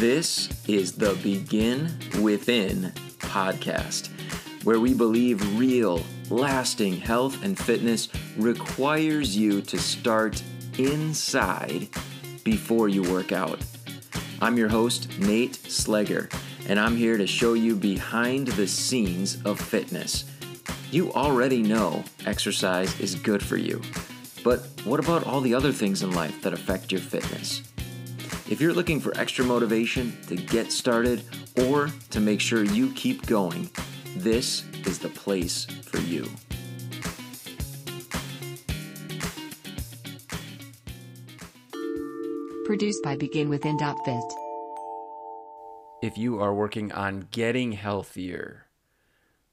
This is the Begin Within podcast, where we believe real, lasting health and fitness requires you to start inside before you work out. I'm your host, Nate Sleger, and I'm here to show you behind the scenes of fitness. You already know exercise is good for you, but what about all the other things in life that affect your fitness? If you're looking for extra motivation to get started or to make sure you keep going, this is the place for you. Produced by BeginWithin.fit. If you are working on getting healthier,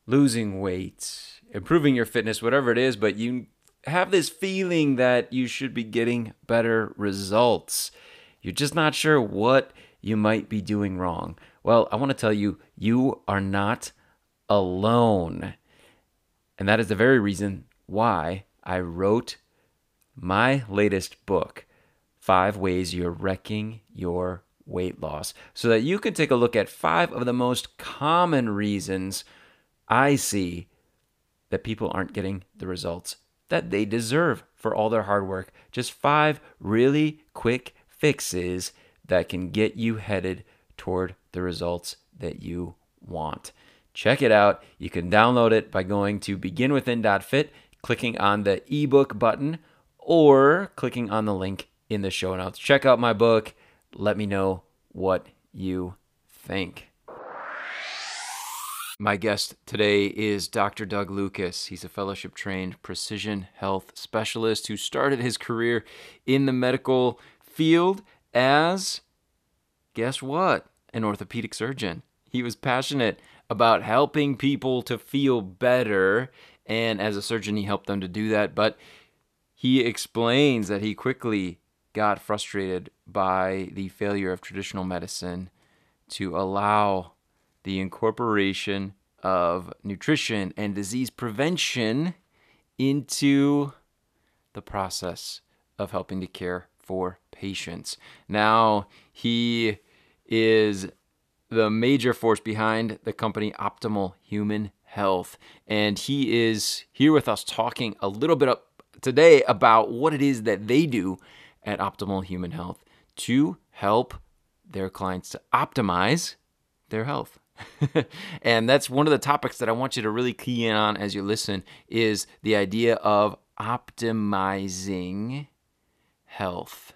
losing weight, improving your fitness, whatever it is, but you have this feeling that you should be getting better results you're just not sure what you might be doing wrong. Well, I want to tell you, you are not alone. And that is the very reason why I wrote my latest book, Five Ways You're Wrecking Your Weight Loss, so that you can take a look at five of the most common reasons I see that people aren't getting the results that they deserve for all their hard work. Just five really quick fixes that can get you headed toward the results that you want. Check it out. You can download it by going to beginwithin.fit, clicking on the ebook button, or clicking on the link in the show notes. Check out my book. Let me know what you think. My guest today is Dr. Doug Lucas. He's a fellowship trained precision health specialist who started his career in the medical field as, guess what? An orthopedic surgeon. He was passionate about helping people to feel better. And as a surgeon, he helped them to do that. But he explains that he quickly got frustrated by the failure of traditional medicine to allow the incorporation of nutrition and disease prevention into the process of helping to care for patients. Now, he is the major force behind the company Optimal Human Health. And he is here with us talking a little bit up today about what it is that they do at Optimal Human Health to help their clients to optimize their health. and that's one of the topics that I want you to really key in on as you listen is the idea of optimizing health.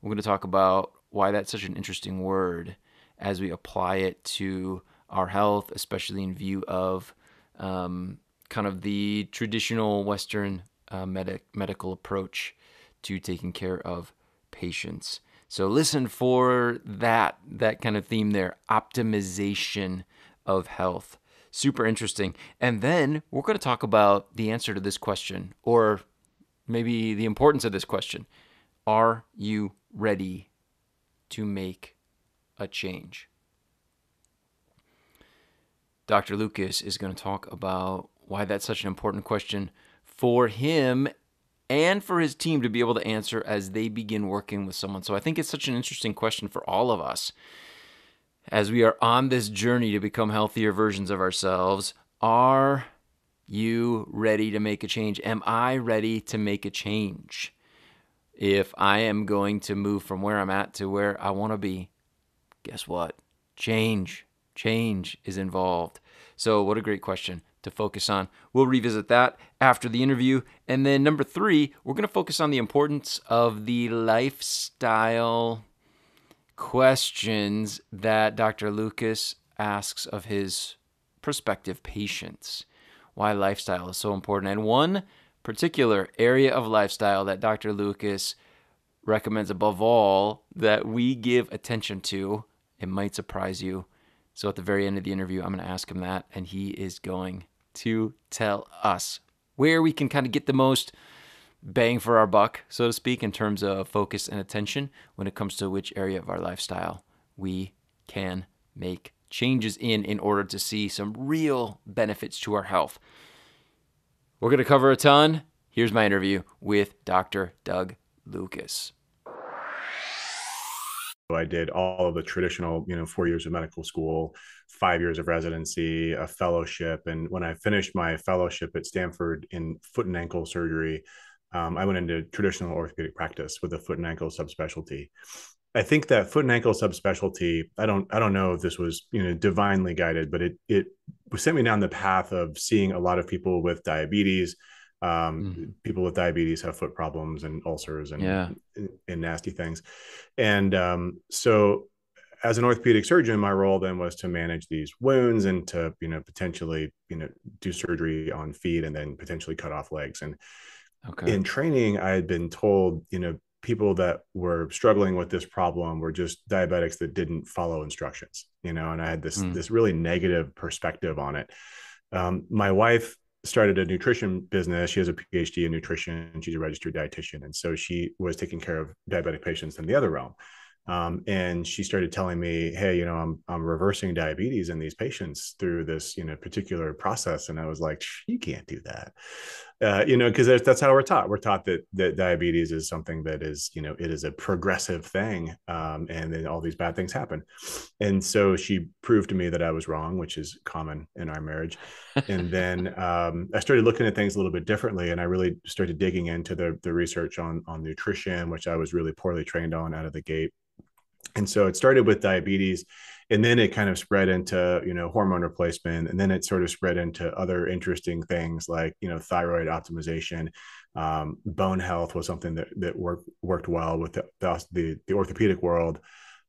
We're going to talk about why that's such an interesting word as we apply it to our health, especially in view of um, kind of the traditional Western uh, medic- medical approach to taking care of patients. So listen for that that kind of theme there, optimization of health. Super interesting. And then we're going to talk about the answer to this question or maybe the importance of this question. Are you ready to make a change? Dr. Lucas is going to talk about why that's such an important question for him and for his team to be able to answer as they begin working with someone. So I think it's such an interesting question for all of us as we are on this journey to become healthier versions of ourselves. Are you ready to make a change? Am I ready to make a change? If I am going to move from where I'm at to where I want to be, guess what? Change. Change is involved. So, what a great question to focus on. We'll revisit that after the interview. And then, number three, we're going to focus on the importance of the lifestyle questions that Dr. Lucas asks of his prospective patients. Why lifestyle is so important. And one particular area of lifestyle that Dr. Lucas recommends above all that we give attention to. It might surprise you. So at the very end of the interview, I'm going to ask him that, and he is going to tell us where we can kind of get the most bang for our buck, so to speak, in terms of focus and attention when it comes to which area of our lifestyle we can make changes in in order to see some real benefits to our health. We're going to cover a ton. Here's my interview with Dr. Doug Lucas. I did all of the traditional, you know, four years of medical school, five years of residency, a fellowship. And when I finished my fellowship at Stanford in foot and ankle surgery, um, I went into traditional orthopedic practice with a foot and ankle subspecialty. I think that foot and ankle subspecialty, I don't I don't know if this was, you know, divinely guided, but it it sent me down the path of seeing a lot of people with diabetes. Um, mm. people with diabetes have foot problems and ulcers and, yeah. and, and nasty things. And um, so as an orthopedic surgeon, my role then was to manage these wounds and to, you know, potentially, you know, do surgery on feet and then potentially cut off legs. And okay. in training, I had been told, you know, people that were struggling with this problem were just diabetics that didn't follow instructions you know and i had this mm. this really negative perspective on it. Um, my wife started a nutrition business. She has a phd in nutrition. She's a registered dietitian. And so she was taking care of diabetic patients in the other realm um, and she started telling me, "Hey, you know, I'm I'm reversing diabetes in these patients through this, you know, particular process." And I was like, "You can't do that," uh, you know, because that's how we're taught. We're taught that that diabetes is something that is, you know, it is a progressive thing, um, and then all these bad things happen. And so she proved to me that I was wrong, which is common in our marriage. and then um, I started looking at things a little bit differently, and I really started digging into the the research on on nutrition, which I was really poorly trained on out of the gate and so it started with diabetes and then it kind of spread into you know hormone replacement and then it sort of spread into other interesting things like you know thyroid optimization. Um, bone health was something that that worked worked well with the the, the orthopedic world.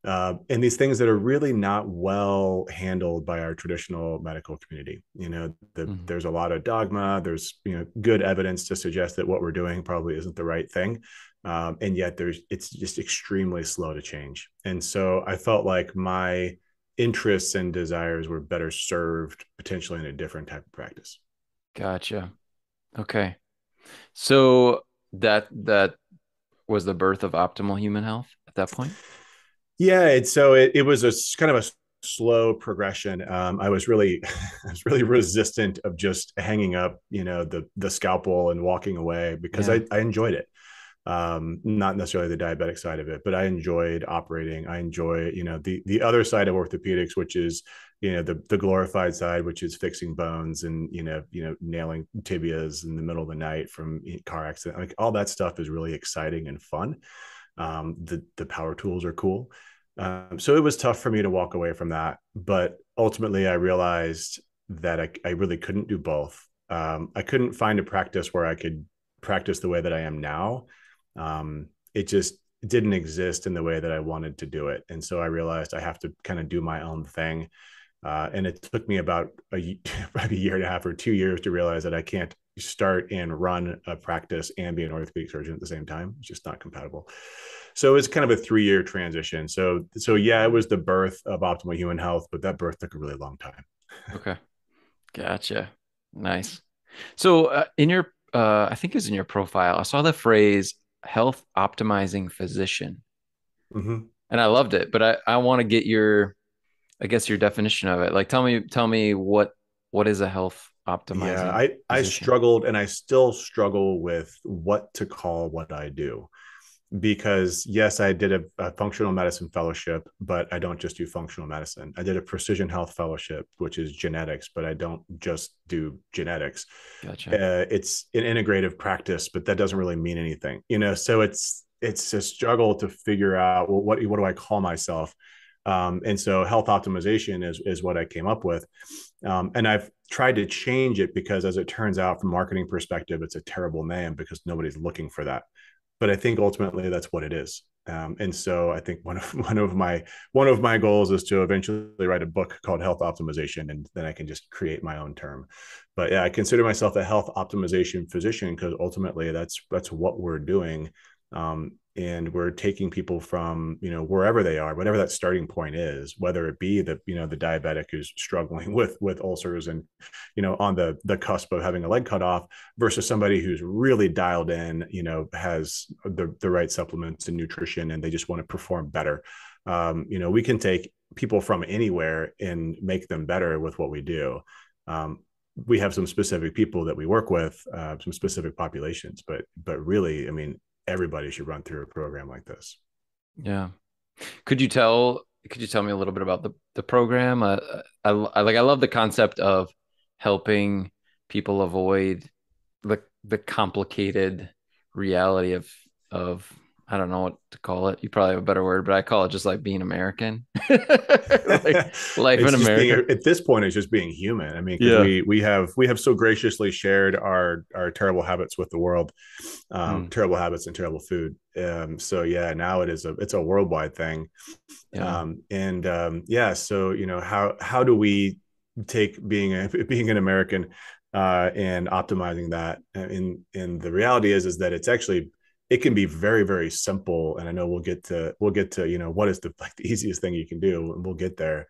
Uh, and these things that are really not well handled by our traditional medical community you know the, mm-hmm. there's a lot of dogma there's you know good evidence to suggest that what we're doing probably isn't the right thing um, and yet there's it's just extremely slow to change. And so i felt like my interests and desires were better served potentially in a different type of practice. Gotcha. Okay. So that that was the birth of optimal human health at that point? Yeah it's so it, it was a kind of a slow progression. Um, i was really i was really resistant of just hanging up you know the the scalpel and walking away because yeah. I, I enjoyed it um not necessarily the diabetic side of it but i enjoyed operating. I enjoy you know the the other side of orthopedics which is you know the the glorified side which is fixing bones and you know you know nailing tibias in the middle of the night from car accident. Like all that stuff is really exciting and fun. Um the the power tools are cool. Um, so it was tough for me to walk away from that but ultimately i realized that i, I really couldn't do both. Um, i couldn't find a practice where i could practice the way that i am now um, it just didn't exist in the way that I wanted to do it. And so I realized I have to kind of do my own thing. Uh, and it took me about a, a year and a half or two years to realize that I can't start and run a practice and be an orthopedic surgeon at the same time. It's just not compatible. So it's kind of a three year transition. So, so yeah, it was the birth of optimal human health, but that birth took a really long time. okay. Gotcha. Nice. So uh, in your, uh, I think it was in your profile, I saw the phrase health optimizing physician. Mm-hmm. And I loved it, but I, I want to get your, I guess your definition of it. Like, tell me, tell me what, what is a health optimizing? Yeah, I, physician? I struggled and I still struggle with what to call what I do because yes, I did a, a, functional medicine fellowship, but I don't just do functional medicine. I did a precision health fellowship, which is genetics, but I don't just do genetics. Gotcha. Uh, it's an integrative practice, but that doesn't really mean anything, you know. So it's it's a struggle to figure out well, what what do I call myself. Um, and so health optimization is is what I came up with, um, and I've tried to change it because, as it turns out, from marketing perspective, it's a terrible name because nobody's looking for that but I think ultimately that's what it is. Um, and so I think one of one of my one of my goals is to eventually write a book called Health Optimization, and then I can just create my own term. But yeah, I consider myself a health optimization physician because ultimately that's that's what we're doing. Um, and we're taking people from you know wherever they are whatever that starting point is whether it be the you know the diabetic who's struggling with with ulcers and you know on the the cusp of having a leg cut off versus somebody who's really dialed in you know has the the right supplements and nutrition and they just want to perform better. Um, you know we can take people from anywhere and make them better with what we do. Um, we have some specific people that we work with uh, some specific populations but but really i mean everybody should run through a program like this. Yeah. Could you tell? Could you tell me a little bit about the the program? Uh, I, I like I love the concept of helping people avoid the the complicated reality of of I don't know what to call it. You probably have a better word, but I call it just like being American. like life in America. Being, at this point, it's just being human. I mean, yeah. we we have we have so graciously shared our our terrible habits with the world, um, mm. terrible habits and terrible food. Um, so yeah, now it is a it's a worldwide thing. Yeah. Um, and um, yeah, so you know how how do we take being a being an American uh, and optimizing that? And and the reality is is that it's actually it can be very very simple and i know we'll get to we'll get to you know what is the like the easiest thing you can do and we'll get there.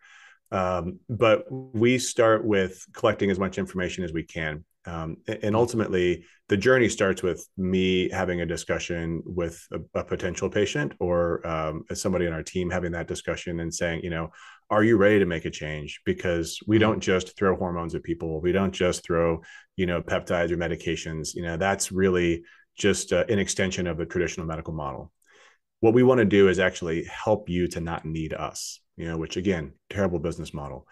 Um, but we start with collecting as much information as we can. Um, and ultimately the journey starts with me having a discussion with a, a potential patient or um, somebody on our team having that discussion and saying you know are you ready to make a change? Because we mm-hmm. don't just throw hormones at people. We don't just throw you know peptides or medications. You know that's really just uh, an extension of the traditional medical model. What we want to do is actually help you to not need us, you know, which again, terrible business model.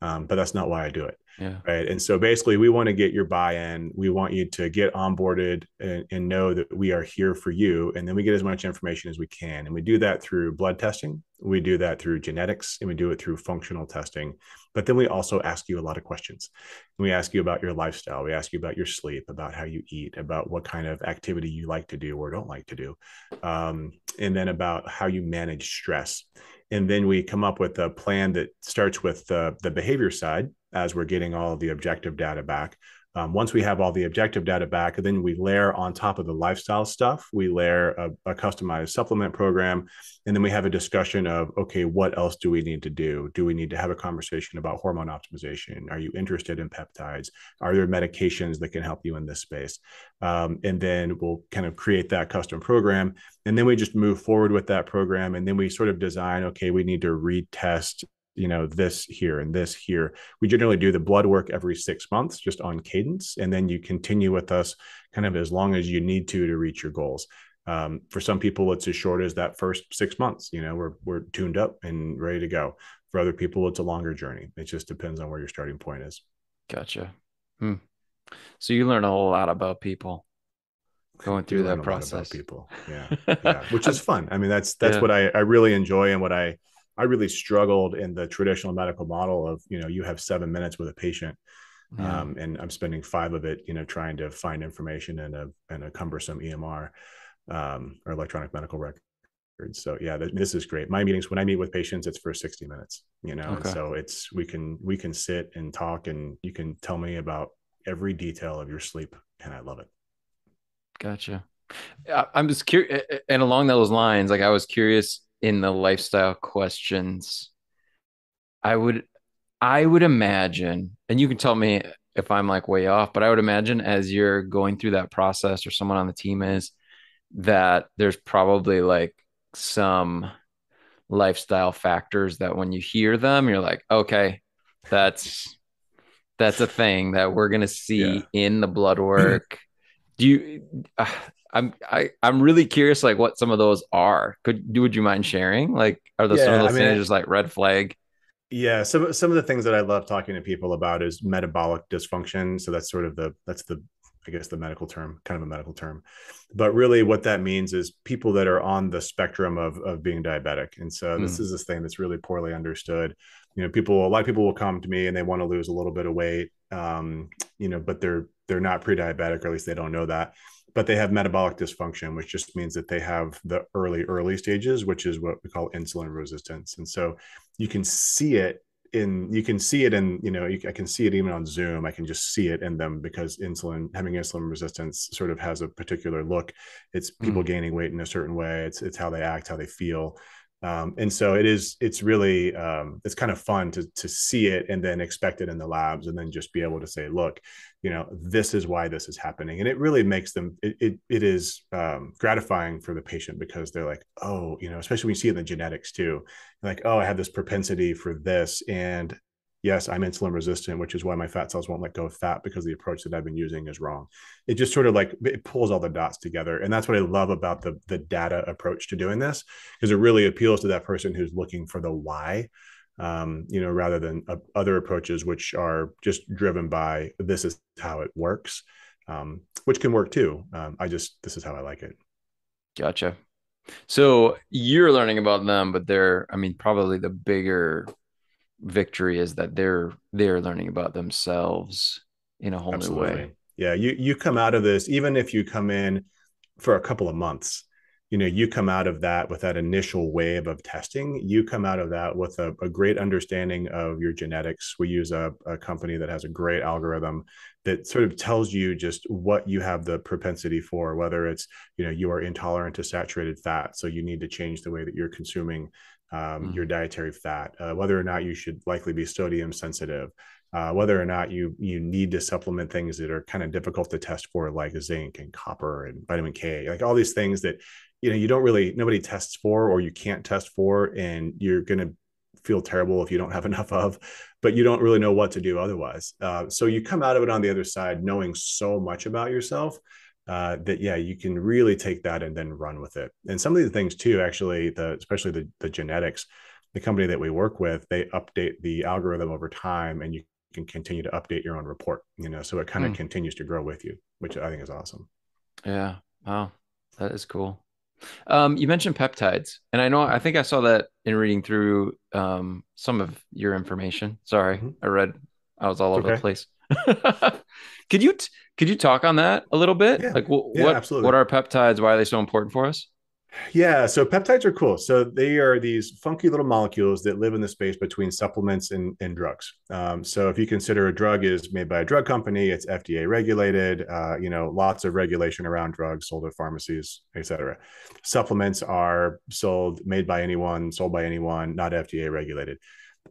Um, but that's not why I do it. Yeah. Right. And so basically, we want to get your buy in. We want you to get onboarded and, and, know that we are here for you. And then we get as much information as we can. And we do that through blood testing, we do that through genetics, and we do it through functional testing. But then we also ask you a lot of questions. We ask you about your lifestyle, we ask you about your sleep, about how you eat, about what kind of activity you like to do or don't like to do, um, and then about how you manage stress and then we come up with a plan that starts with the, the behavior side as we're getting all the objective data back um, once we have all the objective data back, then we layer on top of the lifestyle stuff, we layer a, a, customized supplement program. And then we have a discussion of, okay, what else do we need to do? Do we need to have a conversation about hormone optimization? Are you interested in peptides? Are there medications that can help you in this space? Um, and then we'll kind of create that custom program. And then we just move forward with that program. And then we sort of design, okay, we need to retest you know this here and this here. We generally do the blood work every six months just on cadence and then you continue with us kind of as long as you need to to reach your goals. Um, for some people it's as short as that first six months you know we're, we're tuned up and ready to go. For other people it's a longer journey. It just depends on where your starting point is. Gotcha. Hmm. so you learn a whole lot about people going through that process. people. Yeah, yeah. Which is fun. I mean that's that's yeah. what I, I really enjoy and what i I really struggled in the traditional medical model of, you know, you have seven minutes with a patient. Yeah. Um, and I'm spending five of it, you know, trying to find information in a in a cumbersome EMR um, or electronic medical record. So yeah, th- this is great. My meetings when I meet with patients, it's for 60 minutes, you know, okay. so it's we can we can sit and talk, and you can tell me about every detail of your sleep, and I love it. Gotcha. I'm just curious, and along those lines, like I was curious in the lifestyle questions i would i would imagine and you can tell me if i'm like way off but i would imagine as you're going through that process or someone on the team is that there's probably like some lifestyle factors that when you hear them you're like okay that's that's a thing that we're going to see yeah. in the blood work do you uh, I'm I, I'm really curious like what some of those are. Could do would you mind sharing? Like are those yeah, some of those I mean, things just like red flag? Yeah, some some of the things that I love talking to people about is metabolic dysfunction. So that's sort of the that's the I guess the medical term, kind of a medical term. But really what that means is people that are on the spectrum of of being diabetic. And so mm. this is this thing that's really poorly understood. You know, people a lot of people will come to me and they want to lose a little bit of weight. Um, you know, but they're they're not pre-diabetic, or at least they don't know that but they have metabolic dysfunction, which just means that they have the early, early stages, which is what we call insulin resistance. And so you can see it in, you can see it in, you know, you, I can see it even on Zoom. I can just see it in them because insulin, having insulin resistance sort of has a particular look. It's people mm. gaining weight in a certain way. It's, it's how they act, how they feel. Um, and so it is it's really um, it's kind of fun to to see it and then expect it in the labs and then just be able to say look you know this is why this is happening. And it really makes them it it, it is um, gratifying for the patient because they're like oh you know especially when you see it in the genetics too. Like oh i have this propensity for this and yes, I'm insulin resistant, which is why my fat cells won't let go of fat because the approach that I've been using is wrong. It just sort of like it pulls all the dots together. And that's what I love about the, the data approach to doing this, because it really appeals to that person who's looking for the why. Um, you know, rather than uh, other approaches which are just driven by this is how it works, um, which can work too. Um, I just this is how I like it. Gotcha. So you're learning about them, but they're, I mean, probably the bigger victory is that they're they're learning about themselves in a whole Absolutely. new way. Yeah, you you come out of this even if you come in for a couple of months, you know, you come out of that with that initial wave of testing. You come out of that with a, a great understanding of your genetics. We use a, a company that has a great algorithm that sort of tells you just what you have the propensity for whether it's you know you are intolerant to saturated fat so you need to change the way that you're consuming um, mm. your dietary fat uh, whether or not you should likely be sodium sensitive uh, whether or not you you need to supplement things that are kind of difficult to test for like zinc and copper and vitamin k like all these things that you know you don't really nobody tests for or you can't test for and you're going to feel terrible if you don't have enough of, but you don't really know what to do otherwise. Uh, so you come out of it on the other side knowing so much about yourself uh, that yeah, you can really take that and then run with it. And some of the things too, actually, the especially the the genetics, the company that we work with, they update the algorithm over time, and you can continue to update your own report. You know, so it kind of mm. continues to grow with you, which I think is awesome. Yeah. Wow, that is cool. Um, you mentioned peptides, and I know I think I saw that in reading through um, some of your information. Sorry, mm-hmm. I read I was all over okay. the place. could you t- could you talk on that a little bit? Yeah. Like wh- yeah, what absolutely. what are peptides? Why are they so important for us? Yeah, so peptides are cool. So they are these funky little molecules that live in the space between supplements and, and drugs. Um, so if you consider a drug is made by a drug company, it's FDA regulated. Uh, you know, lots of regulation around drugs sold at pharmacies, etc. Supplements are sold, made by anyone, sold by anyone, not FDA regulated.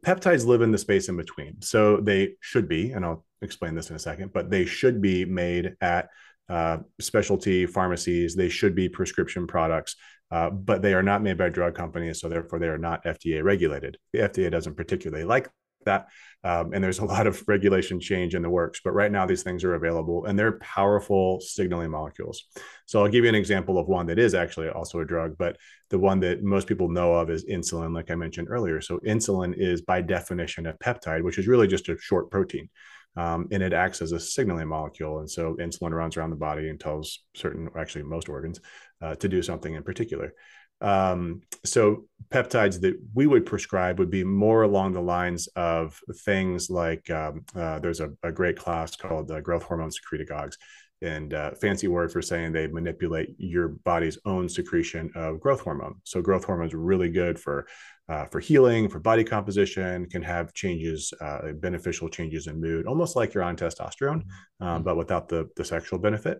Peptides live in the space in between. So they should be, and I'll explain this in a second, but they should be made at uh, specialty pharmacies. They should be prescription products, uh, but they are not made by drug companies. So therefore, they are not FDA regulated. The FDA doesn't particularly like that. Um, and there's a lot of regulation change in the works. But right now, these things are available and they're powerful signaling molecules. So I'll give you an example of one that is actually also a drug, but the one that most people know of is insulin, like I mentioned earlier. So insulin is by definition a peptide, which is really just a short protein um, and it acts as a signaling molecule. And so insulin runs around the body and tells certain, actually most organs, uh, to do something in particular. Um, so peptides that we would prescribe would be more along the lines of things like um, uh, there's a, a, great class called uh, growth hormone secretagogues and uh, fancy word for saying they manipulate your body's own secretion of growth hormone. So growth hormone is really good for uh, for healing, for body composition, can have changes, uh, beneficial changes in mood, almost like you're on testosterone, mm-hmm. um, but without the the sexual benefit.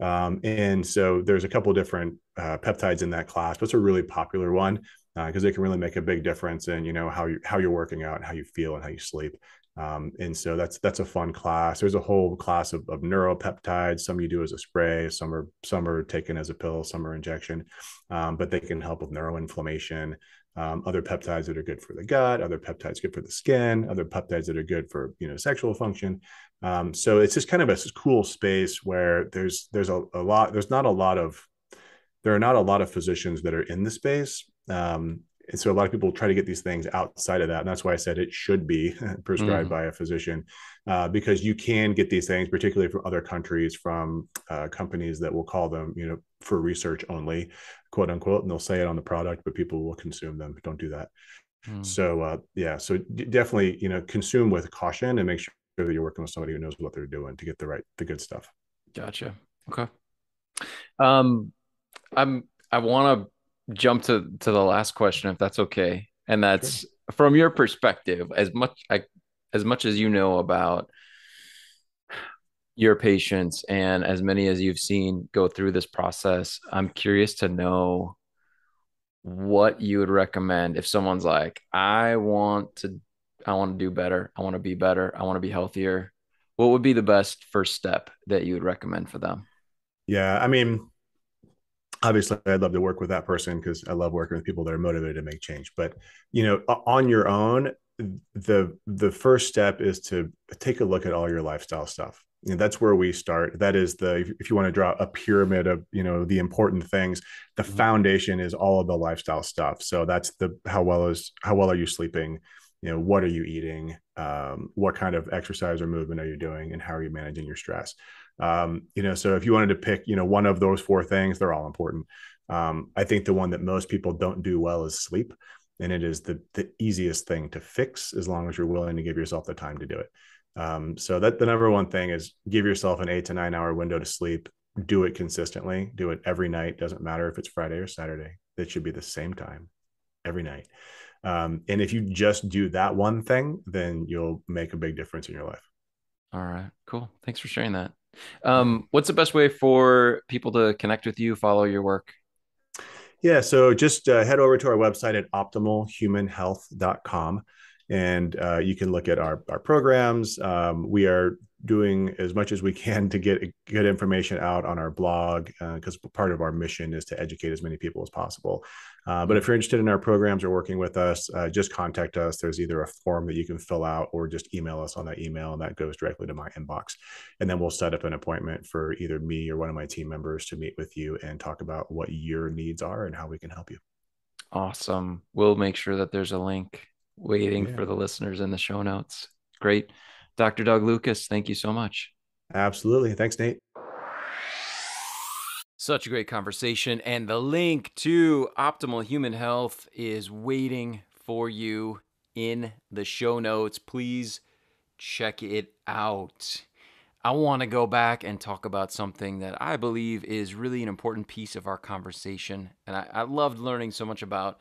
Um, and so there's a couple different uh, peptides in that class, but it's a really popular one because uh, they can really make a big difference in you know how you how you're working out, and how you feel, and how you sleep. Um, and so that's that's a fun class. There's a whole class of, of neuropeptides. Some you do as a spray, some are some are taken as a pill, some are injection, um, but they can help with neuroinflammation. Um, other peptides that are good for the gut, other peptides good for the skin, other peptides that are good for you know sexual function. Um, so it's just kind of a cool space where there's there's a, a lot there's not a lot of there are not a lot of physicians that are in the space um, and so a lot of people try to get these things outside of that. And that's why i said it should be prescribed mm. by a physician uh, because you can get these things particularly from other countries from uh, companies that will call them you know for research only quote unquote and they'll say it on the product but people will consume them. Don't do that. Mm. so uh, yeah so definitely you know consume with caution and make sure that you're working with somebody who knows what they're doing to get the right the good stuff. Gotcha. Okay. Um i'm i want to jump to to the last question if that's okay. And that's sure. from your perspective as much I, as much as you know about your patients and as many as you've seen go through this process i'm curious to know what you would recommend if someone's like i want to i want to do better. I want to be better. I want to be healthier. What would be the best first step that you would recommend for them? Yeah i mean obviously i'd love to work with that person because i love working with people that are motivated to make change. But you know on your own the the first step is to take a look at all your lifestyle stuff. You know, that's where we start. That is the if, if, you want to draw a pyramid of you know the important things the mm-hmm. foundation is all of the lifestyle stuff. So that's the how well is how well are you sleeping? You know what are you eating? Um, what kind of exercise or movement are you doing? And how are you managing your stress um, you know so if you wanted to pick you know one of those four things they're all important um, i think the one that most people don't do well is sleep and it is the the easiest thing to fix as long as you're willing to give yourself the time to do it um, so that the number one thing is give yourself an eight to nine hour window to sleep. Do it consistently. Do it every night. Doesn't matter if it's Friday or Saturday. It should be the same time every night. Um, and if you just do that one thing, then you'll make a big difference in your life. All right, cool. Thanks for sharing that. Um, what's the best way for people to connect with you, follow your work? Yeah, so just uh, head over to our website at optimalhumanhealth.com and uh, you can look at our, our programs. Um, we are doing as much as we can to get good information out on our blog because uh, part of our mission is to educate as many people as possible. Uh, but if you're interested in our programs or working with us, uh, just contact us. There's either a form that you can fill out or just email us on that email, and that goes directly to my inbox. And then we'll set up an appointment for either me or one of my team members to meet with you and talk about what your needs are and how we can help you. Awesome. We'll make sure that there's a link waiting yeah. for the listeners in the show notes. Great. Dr. Doug Lucas, thank you so much. Absolutely. Thanks, Nate. Such a great conversation. And the link to Optimal Human Health is waiting for you in the show notes. Please check it out. I want to go back and talk about something that I believe is really an important piece of our conversation. And I, I loved learning so much about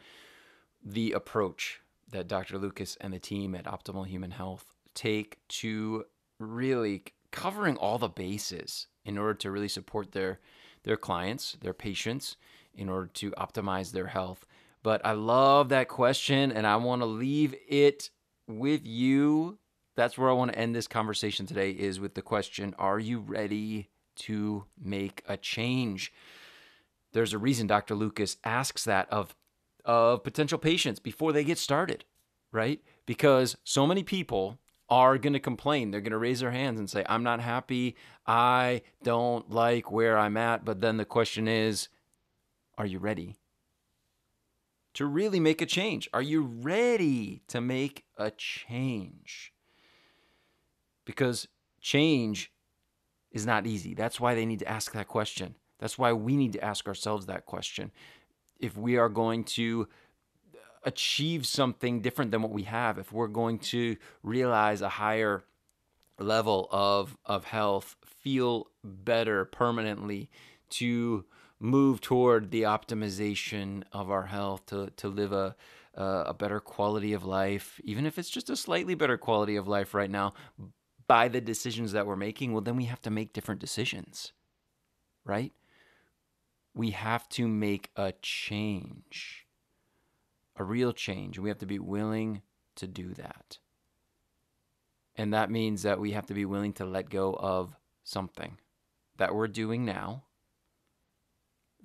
the approach that Dr. Lucas and the team at Optimal Human Health take to really covering all the bases in order to really support their their clients, their patients in order to optimize their health. But I love that question and I want to leave it with you. That's where I want to end this conversation today is with the question, are you ready to make a change? There's a reason Dr. Lucas asks that of of potential patients before they get started, right? Because so many people are going to complain. They're going to raise their hands and say, I'm not happy. I don't like where I'm at. But then the question is, are you ready to really make a change? Are you ready to make a change? Because change is not easy. That's why they need to ask that question. That's why we need to ask ourselves that question if we are going to achieve something different than what we have, if we're going to realize a higher level of of health, feel better permanently, to move toward the optimization of our health, to to live a a better quality of life, even if it's just a slightly better quality of life right now, by the decisions that we're making, well, then we have to make different decisions, right? we have to make a change, a real change. And we have to be willing to do that. And that means that we have to be willing to let go of something that we're doing now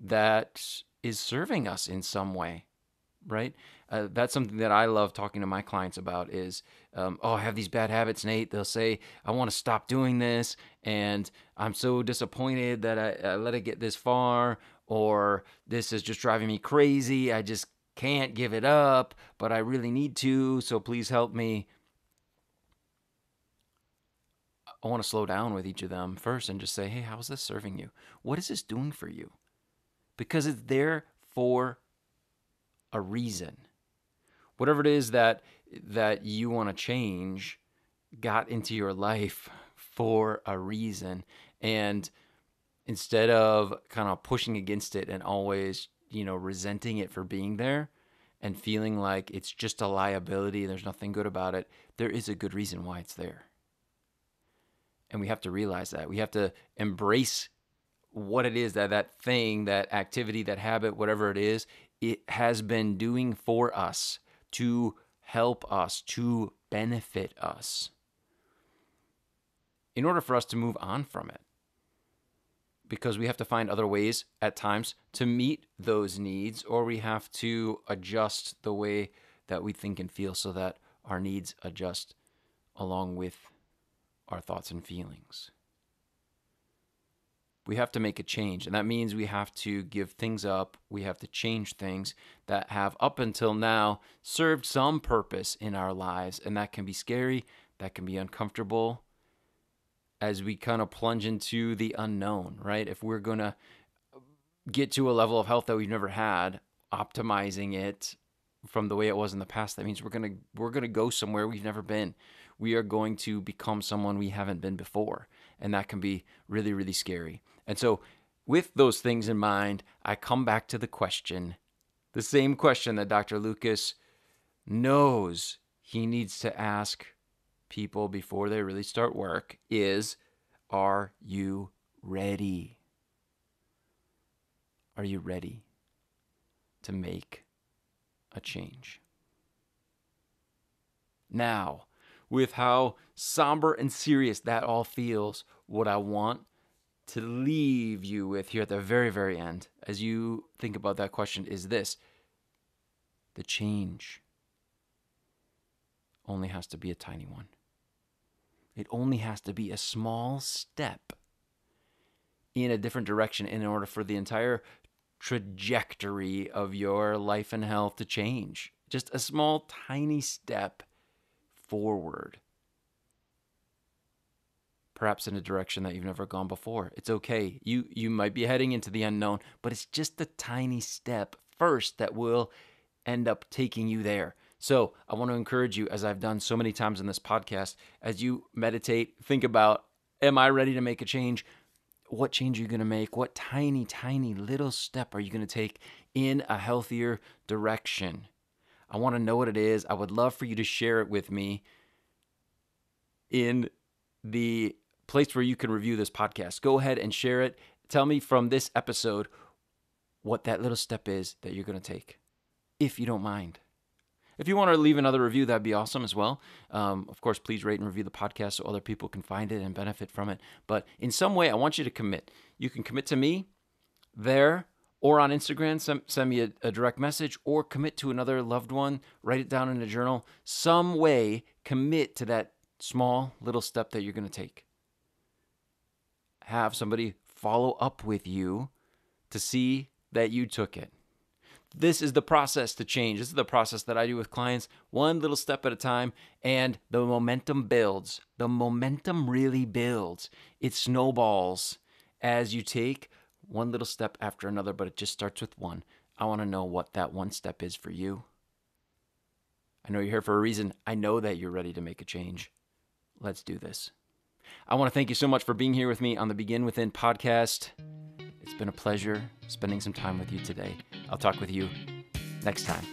that is serving us in some way, right? Uh, that's something that I love talking to my clients about is, um, oh, I have these bad habits, Nate. They'll say, I want to stop doing this. And I'm so disappointed that I, I let it get this far or this is just driving me crazy. I just can't give it up, but I really need to, so please help me. I want to slow down with each of them first and just say, hey, how's this serving you? What is this doing for you? Because it's there for a reason. Whatever it is that that you want to change got into your life for a reason. And instead of kind of pushing against it and always, you know, resenting it for being there and feeling like it's just a liability, there's nothing good about it, there is a good reason why it's there. And we have to realize that. We have to embrace what it is that that thing, that activity, that habit, whatever it is, it has been doing for us to help us, to benefit us, in order for us to move on from it because we have to find other ways at times to meet those needs, or we have to adjust the way that we think and feel so that our needs adjust along with our thoughts and feelings. We have to make a change, and that means we have to give things up. We have to change things that have, up until now, served some purpose in our lives. And that can be scary, that can be uncomfortable as we kind of plunge into the unknown, right? If we're going to get to a level of health that we've never had, optimizing it from the way it was in the past, that means we're going to we're going to go somewhere we've never been. We are going to become someone we haven't been before, and that can be really really scary. And so with those things in mind, I come back to the question, the same question that Dr. Lucas knows he needs to ask people before they really start work is are you ready? Are you ready to make a change? Now, with how somber and serious that all feels, what I want to leave you with here at the very, very end, as you think about that question, is this the change only has to be a tiny one. It only has to be a small step in a different direction in order for the entire trajectory of your life and health to change. Just a small, tiny step forward. Perhaps in a direction that you've never gone before. It's okay. You you might be heading into the unknown, but it's just a tiny step first that will end up taking you there. So, I want to encourage you as I've done so many times in this podcast as you meditate, think about am I ready to make a change? what change are you going to make? What tiny, tiny little step are you going to take in a healthier direction? I want to know what it is. I would love for you to share it with me in the place where you can review this podcast. Go ahead and share it. Tell me from this episode what that little step is that you're going to take, if you don't mind. If you want to leave another review, that'd be awesome as well. Um, of course, please rate and review the podcast so other people can find it and benefit from it. But in some way, I want you to commit. You can commit to me there or on Instagram, send, send me a, a direct message or commit to another loved one, write it down in a journal. Some way, commit to that small little step that you're going to take. Have somebody follow up with you to see that you took it this is the process to change. This is the process that I do with clients, one little step at a time, and the momentum builds. The momentum really builds. It snowballs as you take one little step after another, but it just starts with one. I want to know what that one step is for you. I know you're here for a reason. I know that you're ready to make a change. Let's do this. I want to thank you so much for being here with me on the Begin Within podcast. It's been a pleasure spending some time with you today. I'll talk with you next time.